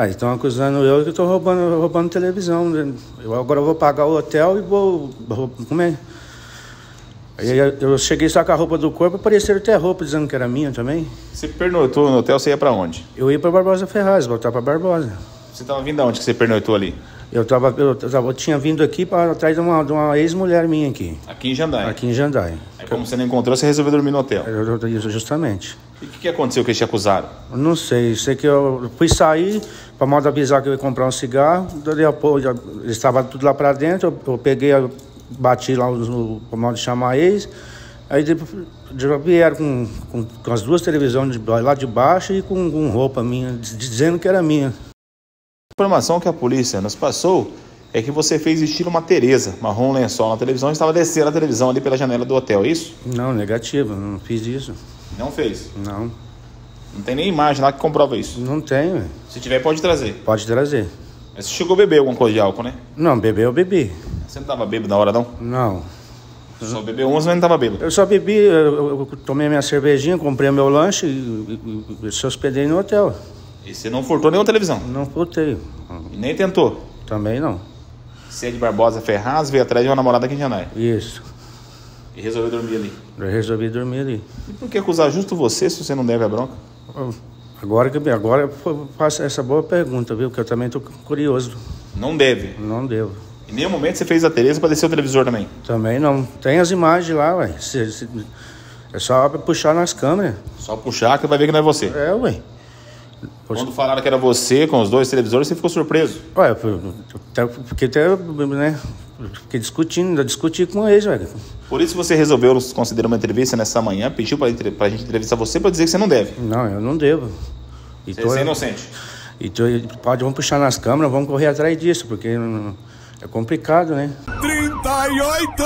Ah, estão acusando eu que estou roubando, roubando televisão. né? Eu agora vou pagar o hotel e vou. vou comer. Aí eu- cheguei só com a roupa do corpo, apareceram até roupa dizendo que era minha também. Você pernoitou no hotel, você ia pra onde? Eu ia para Barbosa Ferraz, voltar para Barbosa. Você tava vindo aonde que você pernoitou ali? Eu, tava, eu, tava- eu tinha vindo aqui para atrás de uma, de uma ex-mulher minha aqui, Aqui em Jandai. aqui em Jandai. Como você não encontrou, você resolveu dormir no hotel. Eu- Justamente. E o que, que aconteceu que eles te acusaram? Não sei, sei que eu fui sair para modo avisar que eu ia comprar um cigarro, daí a pouco, já- eles estavam tudo lá para dentro, eu, eu peguei, eu bati lá no para modo de chamar ex, aí já vieram com, com, com as duas televisões de, lá de baixo e com, com roupa minha, diz- dizendo que era minha. A informação que a polícia nos passou é que você fez estilo uma Tereza, marrom lençol na televisão e estava descendo a televisão ali pela janela do hotel, é isso? Não, negativo, não fiz isso. Não fez. Não, Não tem nem imagem lá que comprova isso. não tenho, Se tiver, pode trazer. pode trazer. Mas você chegou a beber alguma coisa de álcool, né? Não, beber eu bebi. Você não tava bêbado na hora, não? Não. Só bebeu umas, mas não tava bêbado. Eu só bebi, eu, eu- tomei minha cervejinha, comprei meu lanche e, e, e se hospedei no hotel. E você não furtou nenhuma televisão. Não furtei. E nem tentou. Também não. É de Barbosa Ferraz, veio atrás de uma namorada aqui em Janai. Isso. E resolveu dormir ali. Eu resolvi dormir ali. E por que acusar justo você se você não deve a bronca? Agora que agora eu faço essa boa pergunta, viu? Que eu também estou curioso. Não deve. Não devo. Em nenhum momento você fez a Tereza para descer o televisor também. Também não. Tem as imagens lá, ué. É só puxar nas câmeras. Só puxar que vai ver que não é você. É, ué. Quando falaram que era você com os dois televisores, você ficou surpreso. Ué, até- porque até, né? Fiquei discutindo, ainda discuti com eles, velho. Por isso você resolveu nos conceder uma entrevista nessa manhã, pediu para entre- a gente entrevistar você para dizer que você não deve. Não, eu não devo. E Você, tô- você é inocente. e tô- pode, vamos puxar nas câmeras, vamos correr atrás disso, porque é complicado, né? 38